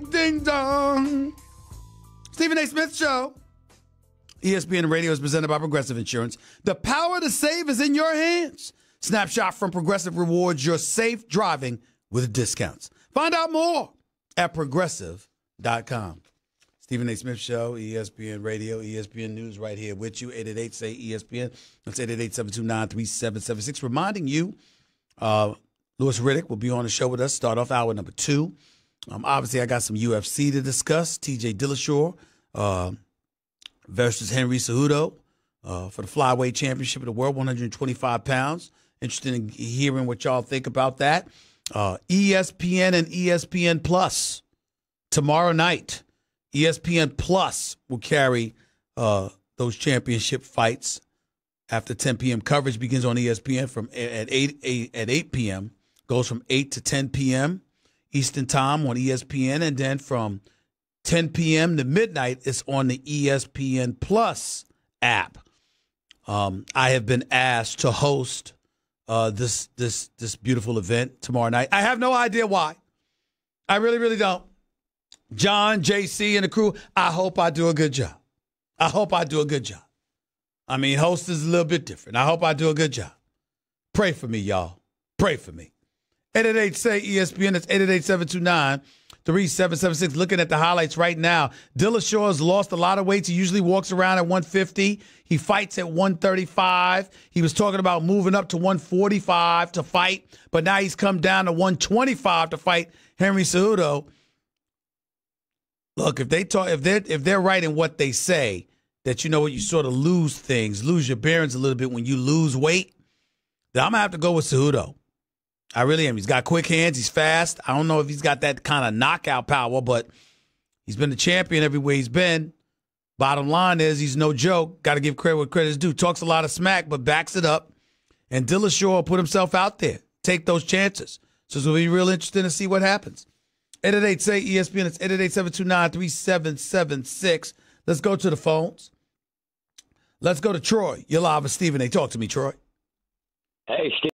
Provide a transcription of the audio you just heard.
ding, ding, dong. Stephen A. Smith Show. ESPN Radio is presented by Progressive Insurance. The power to save is in your hands. Snapshot from Progressive rewards your safe driving with discounts. Find out more at progressive.com. Stephen A. Smith Show, ESPN Radio, ESPN News right here with you. 888 say ESPN. That's 888 729 3776. Reminding you, uh, Louis Riddick will be on the show with us, start off hour number two. Um, obviously, I got some UFC to discuss. TJ Dillashaw uh, versus Henry Cejudo uh, for the flyweight championship of the world, 125 pounds. Interested in hearing what y'all think about that. Uh, ESPN and ESPN Plus tomorrow night. ESPN Plus will carry uh, those championship fights after 10 p.m. Coverage begins on ESPN from at 8, 8 at 8 p.m. Goes from 8 to 10 p.m. Eastern Time on ESPN, and then from 10 p.m. to midnight, it's on the ESPN Plus app. Um, I have been asked to host uh, this this this beautiful event tomorrow night. I have no idea why. I really, really don't. John, JC, and the crew, I hope I do a good job. I hope I do a good job. I mean, host is a little bit different. I hope I do a good job. Pray for me, y'all. Pray for me. 888 say ESPN. That's 888 729 3776. Looking at the highlights right now. Dillashaw has lost a lot of weight. He usually walks around at 150. He fights at 135. He was talking about moving up to 145 to fight, but now he's come down to 125 to fight Henry Cejudo. Look, if they talk, if they're if they're right in what they say, that you know what you sort of lose things, lose your bearings a little bit when you lose weight, then I'm gonna have to go with Cejudo. I really am. He's got quick hands. He's fast. I don't know if he's got that kind of knockout power, but he's been the champion everywhere he's been. Bottom line is he's no joke. Got to give credit where credit's due. Talks a lot of smack, but backs it up. And Dillashaw put himself out there. Take those chances. So it's going to be real interesting to see what happens. 888 say ESPN. It's 888 729 3776. Let's go to the phones. Let's go to Troy. You're live with Stephen A. Talk to me, Troy. Hey, Steve.